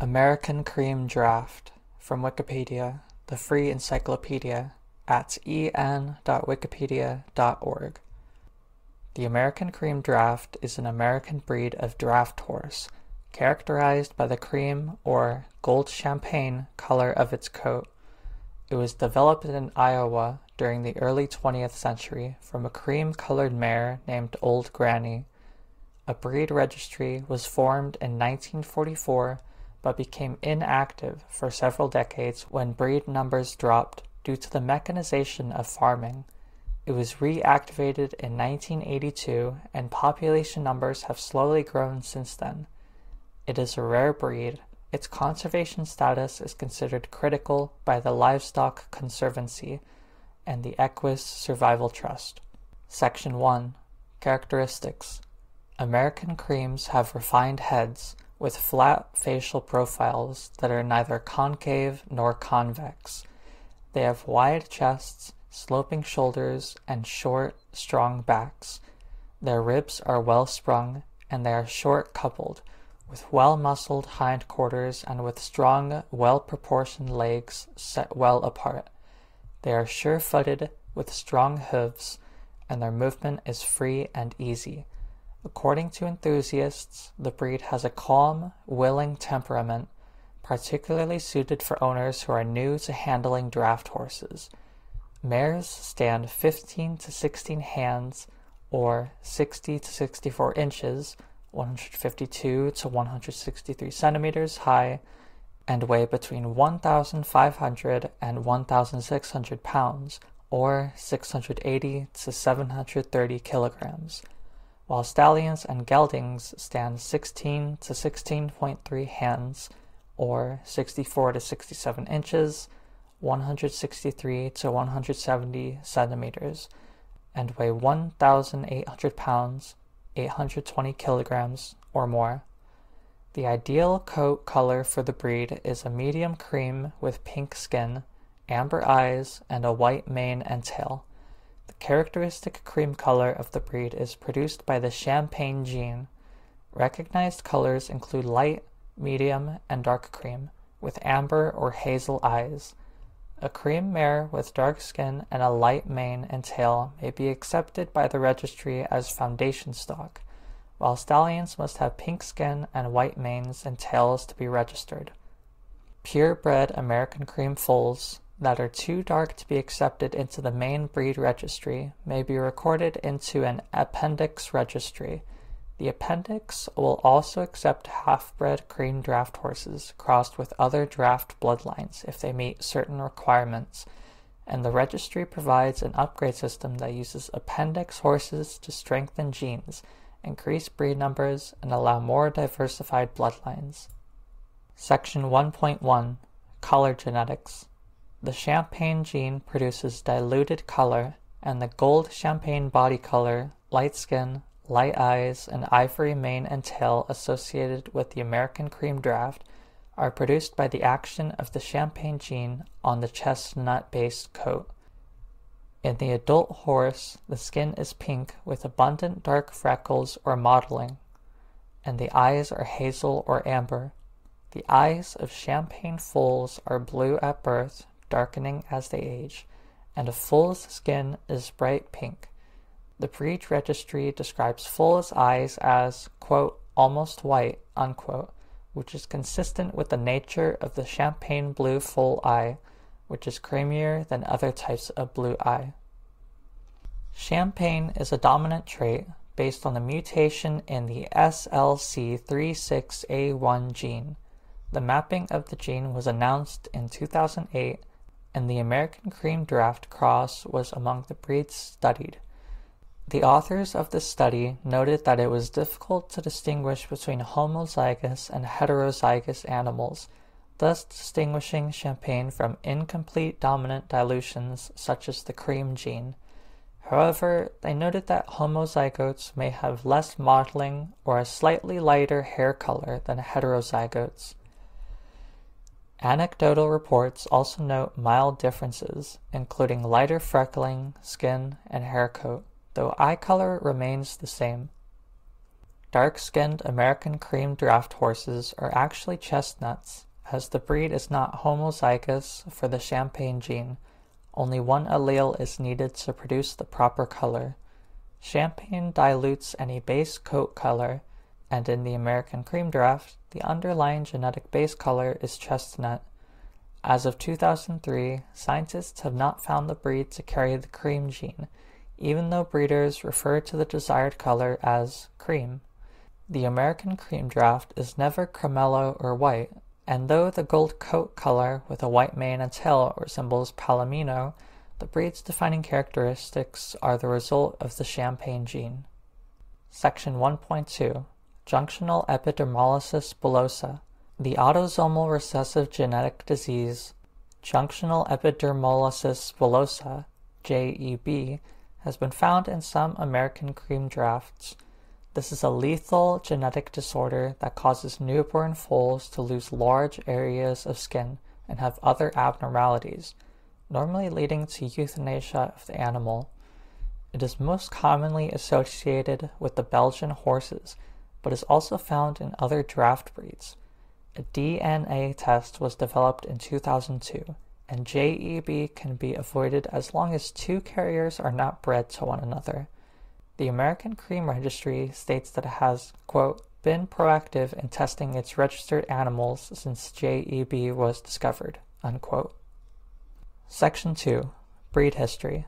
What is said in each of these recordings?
American Cream Draft from Wikipedia, the free encyclopedia at en.wikipedia.org. The American Cream Draft is an American breed of draft horse, characterized by the cream or gold champagne color of its coat. It was developed in Iowa during the early 20th century from a cream colored mare named Old Granny. A breed registry was formed in 1944 but became inactive for several decades when breed numbers dropped due to the mechanization of farming. It was reactivated in 1982 and population numbers have slowly grown since then. It is a rare breed. Its conservation status is considered critical by the Livestock Conservancy and the Equus Survival Trust. Section 1 Characteristics American creams have refined heads with flat facial profiles that are neither concave nor convex. They have wide chests, sloping shoulders, and short, strong backs. Their ribs are well sprung, and they are short coupled, with well muscled hind quarters and with strong, well proportioned legs set well apart. They are sure footed, with strong hoofs, and their movement is free and easy. According to enthusiasts, the breed has a calm, willing temperament, particularly suited for owners who are new to handling draft horses. Mares stand 15 to 16 hands or 60 to 64 inches, 152 to 163 centimeters high, and weigh between 1,500 and 1,600 pounds, or 680 to 730 kilograms while stallions and geldings stand 16 to 16.3 hands, or 64 to 67 inches, 163 to 170 centimeters, and weigh 1,800 pounds, 820 kilograms, or more. The ideal coat color for the breed is a medium cream with pink skin, amber eyes, and a white mane and tail. Characteristic cream color of the breed is produced by the champagne gene. Recognized colors include light, medium, and dark cream, with amber or hazel eyes. A cream mare with dark skin and a light mane and tail may be accepted by the registry as foundation stock, while stallions must have pink skin and white manes and tails to be registered. Purebred American cream foals that are too dark to be accepted into the main breed registry may be recorded into an appendix registry. The appendix will also accept half-bred cream draft horses crossed with other draft bloodlines if they meet certain requirements, and the registry provides an upgrade system that uses appendix horses to strengthen genes, increase breed numbers, and allow more diversified bloodlines. Section 1.1 Color Genetics the champagne gene produces diluted color, and the gold champagne body color, light skin, light eyes, and ivory mane and tail associated with the American cream draft are produced by the action of the champagne gene on the chestnut based coat. In the adult horse, the skin is pink with abundant dark freckles or mottling, and the eyes are hazel or amber. The eyes of champagne foals are blue at birth darkening as they age, and a foal's skin is bright pink. The breed registry describes foal's eyes as, quote, almost white, unquote, which is consistent with the nature of the champagne blue foal eye, which is creamier than other types of blue eye. Champagne is a dominant trait based on the mutation in the SLC36A1 gene. The mapping of the gene was announced in 2008 and the American Cream Draft Cross was among the breeds studied. The authors of this study noted that it was difficult to distinguish between homozygous and heterozygous animals, thus distinguishing champagne from incomplete dominant dilutions such as the cream gene. However, they noted that homozygotes may have less mottling or a slightly lighter hair color than heterozygotes. Anecdotal reports also note mild differences, including lighter freckling, skin, and hair coat, though eye color remains the same. Dark-skinned American cream draft horses are actually chestnuts, as the breed is not homozygous for the champagne gene. Only one allele is needed to produce the proper color. Champagne dilutes any base coat color, and in the American cream draft, the underlying genetic base color is chestnut. As of 2003, scientists have not found the breed to carry the cream gene, even though breeders refer to the desired color as cream. The American cream draft is never cremello or white, and though the gold coat color with a white mane and tail resembles palomino, the breed's defining characteristics are the result of the champagne gene. Section 1.2 Junctional epidermolysis bullosa The autosomal recessive genetic disease junctional epidermolysis bullosa JEB has been found in some American cream drafts this is a lethal genetic disorder that causes newborn foals to lose large areas of skin and have other abnormalities, normally leading to euthanasia of the animal. It is most commonly associated with the Belgian horses, but is also found in other draft breeds. A DNA test was developed in 2002, and JEB can be avoided as long as two carriers are not bred to one another. The American Cream Registry states that it has, quote, been proactive in testing its registered animals since JEB was discovered, unquote. Section 2 Breed History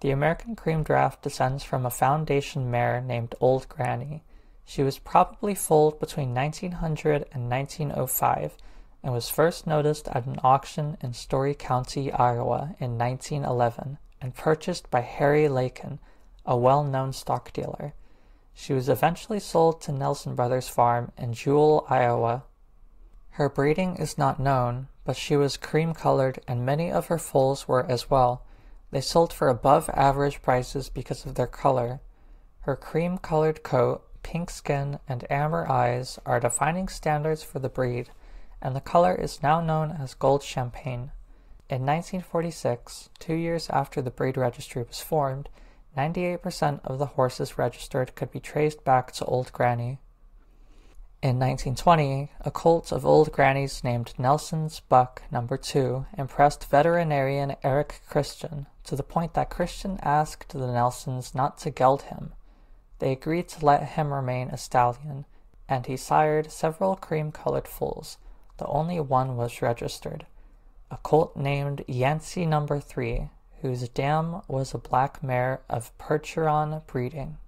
The American Cream Draft descends from a foundation mare named Old Granny. She was probably foaled between 1900 and 1905 and was first noticed at an auction in Story County, Iowa in 1911 and purchased by Harry Lakin, a well-known stock dealer. She was eventually sold to Nelson Brothers Farm in Jewell, Iowa. Her breeding is not known, but she was cream-colored and many of her foals were as well. They sold for above average prices because of their color. Her cream-colored coat, pink skin, and amber eyes are defining standards for the breed, and the color is now known as gold champagne. In 1946, two years after the breed registry was formed, 98% of the horses registered could be traced back to Old Granny. In 1920, a colt of Old Granny's named Nelson's Buck No. 2 impressed veterinarian Eric Christian to the point that Christian asked the Nelsons not to geld him. They agreed to let him remain a stallion, and he sired several cream-colored foals. The only one was registered. A colt named Yancey Number 3 whose dam was a black mare of Percheron breeding.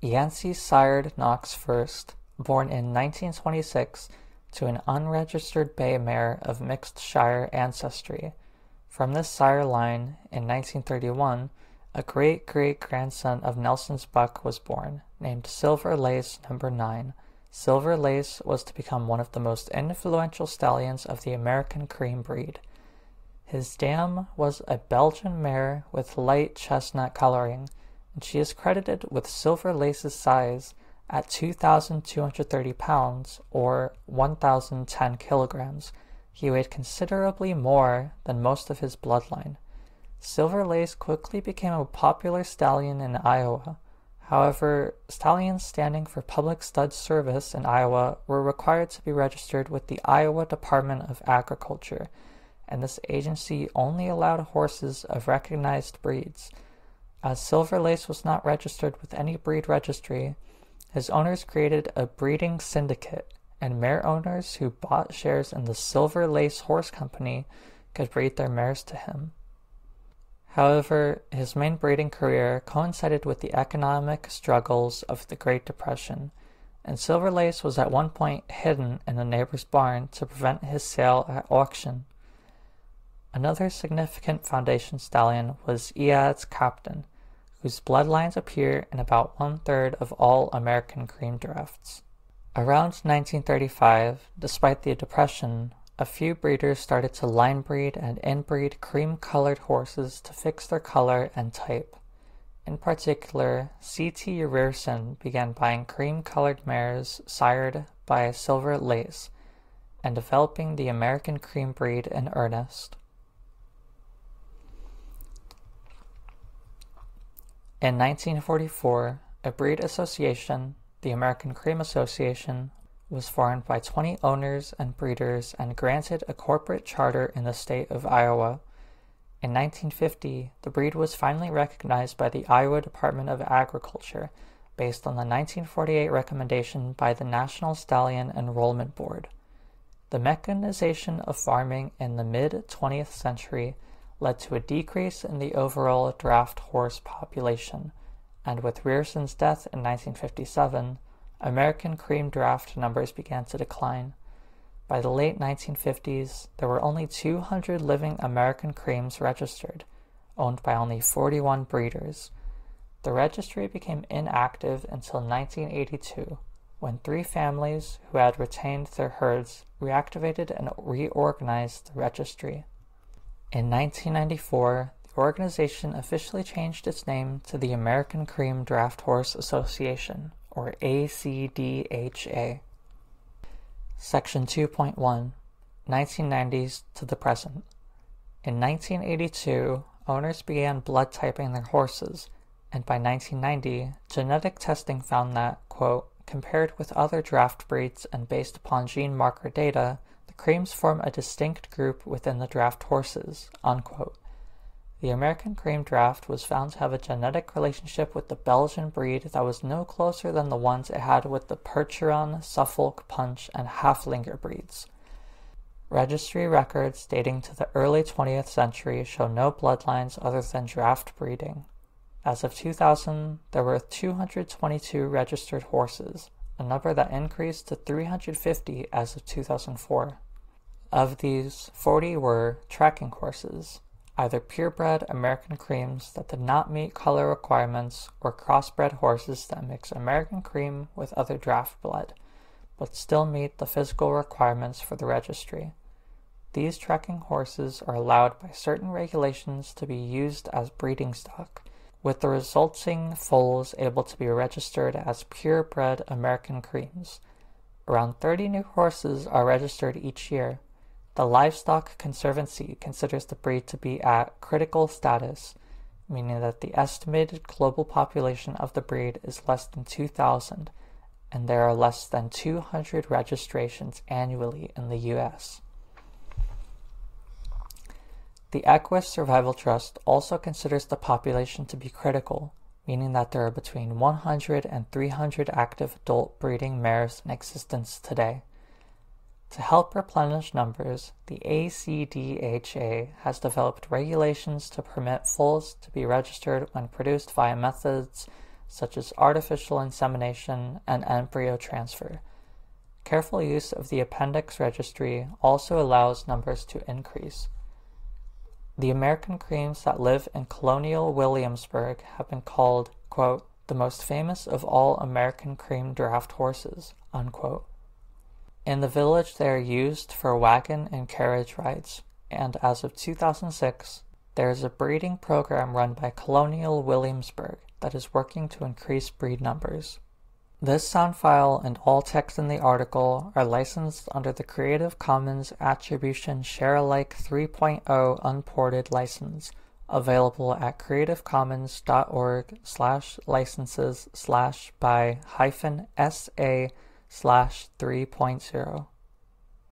Yancey sired Knox first, born in 1926 to an unregistered bay mare of mixed Shire ancestry. From this sire line, in 1931, a great great grandson of Nelson's buck was born, named Silver Lace Number 9. Silver Lace was to become one of the most influential stallions of the American cream breed. His dam was a Belgian mare with light chestnut coloring, and she is credited with Silver Lace's size at 2,230 pounds or 1,010 kilograms. He weighed considerably more than most of his bloodline. Silver Lace quickly became a popular stallion in Iowa. However, stallions standing for public stud service in Iowa were required to be registered with the Iowa Department of Agriculture and this agency only allowed horses of recognized breeds. As Silver Lace was not registered with any breed registry, his owners created a breeding syndicate, and mare owners who bought shares in the Silver Lace Horse Company could breed their mares to him. However, his main breeding career coincided with the economic struggles of the Great Depression, and Silver Lace was at one point hidden in a neighbor's barn to prevent his sale at auction. Another significant foundation stallion was Ead's Captain, whose bloodlines appear in about one-third of all American cream drafts. Around 1935, despite the Depression, a few breeders started to line breed and inbreed cream-colored horses to fix their color and type. In particular, C.T. Rierson began buying cream-colored mares sired by Silver Lace and developing the American cream breed in earnest. In 1944, a breed association, the American Cream Association was formed by 20 owners and breeders and granted a corporate charter in the state of Iowa. In 1950, the breed was finally recognized by the Iowa Department of Agriculture based on the 1948 recommendation by the National Stallion Enrollment Board. The mechanization of farming in the mid 20th century led to a decrease in the overall draft horse population, and with Rierson's death in 1957, American cream draft numbers began to decline. By the late 1950s, there were only 200 living American creams registered, owned by only 41 breeders. The registry became inactive until 1982, when three families who had retained their herds reactivated and reorganized the registry. In 1994, the organization officially changed its name to the American Cream Draft Horse Association, or ACDHA. Section 2.1 1990s to the present. In 1982, owners began blood typing their horses, and by 1990, genetic testing found that, quote, compared with other draft breeds and based upon gene marker data, the creams form a distinct group within the draft horses. Unquote. The American cream draft was found to have a genetic relationship with the Belgian breed that was no closer than the ones it had with the Percheron, Suffolk, Punch, and Haflinger breeds. Registry records dating to the early 20th century show no bloodlines other than draft breeding. As of 2000, there were 222 registered horses, a number that increased to 350 as of 2004. Of these, 40 were tracking horses, either purebred American creams that did not meet color requirements or crossbred horses that mix American cream with other draft blood, but still meet the physical requirements for the registry. These tracking horses are allowed by certain regulations to be used as breeding stock with the resulting foals able to be registered as purebred American creams. Around 30 new horses are registered each year. The Livestock Conservancy considers the breed to be at critical status, meaning that the estimated global population of the breed is less than 2,000, and there are less than 200 registrations annually in the U.S. The Equus Survival Trust also considers the population to be critical, meaning that there are between 100 and 300 active adult breeding mares in existence today. To help replenish numbers, the ACDHA has developed regulations to permit foals to be registered when produced via methods such as artificial insemination and embryo transfer. Careful use of the appendix registry also allows numbers to increase. The American creams that live in colonial Williamsburg have been called, quote, the most famous of all American cream draft horses, unquote. In the village they are used for wagon and carriage rides, and as of 2006, there is a breeding program run by Colonial Williamsburg that is working to increase breed numbers. This sound file and all text in the article are licensed under the Creative Commons Attribution Sharealike 3.0 Unported license, available at creativecommons.org slash licenses slash by hyphen SA slash 3.0.